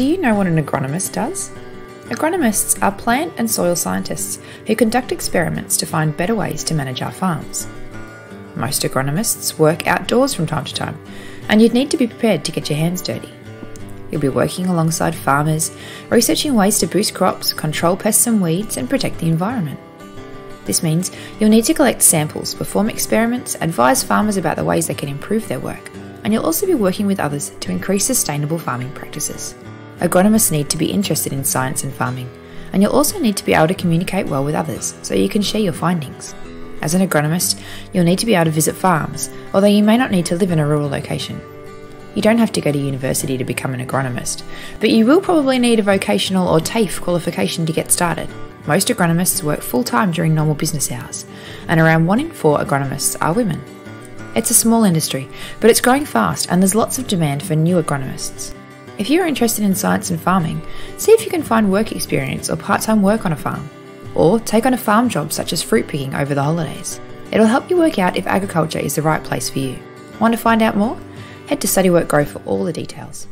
Do you know what an agronomist does? Agronomists are plant and soil scientists who conduct experiments to find better ways to manage our farms. Most agronomists work outdoors from time to time, and you'd need to be prepared to get your hands dirty. You'll be working alongside farmers, researching ways to boost crops, control pests and weeds, and protect the environment. This means you'll need to collect samples, perform experiments, advise farmers about the ways they can improve their work, and you'll also be working with others to increase sustainable farming practices. Agronomists need to be interested in science and farming, and you'll also need to be able to communicate well with others so you can share your findings. As an agronomist, you'll need to be able to visit farms, although you may not need to live in a rural location. You don't have to go to university to become an agronomist, but you will probably need a vocational or TAFE qualification to get started. Most agronomists work full time during normal business hours, and around 1 in 4 agronomists are women. It's a small industry, but it's growing fast and there's lots of demand for new agronomists. If you're interested in science and farming, see if you can find work experience or part time work on a farm, or take on a farm job such as fruit picking over the holidays. It'll help you work out if agriculture is the right place for you. Want to find out more? Head to StudyWorkGrow for all the details.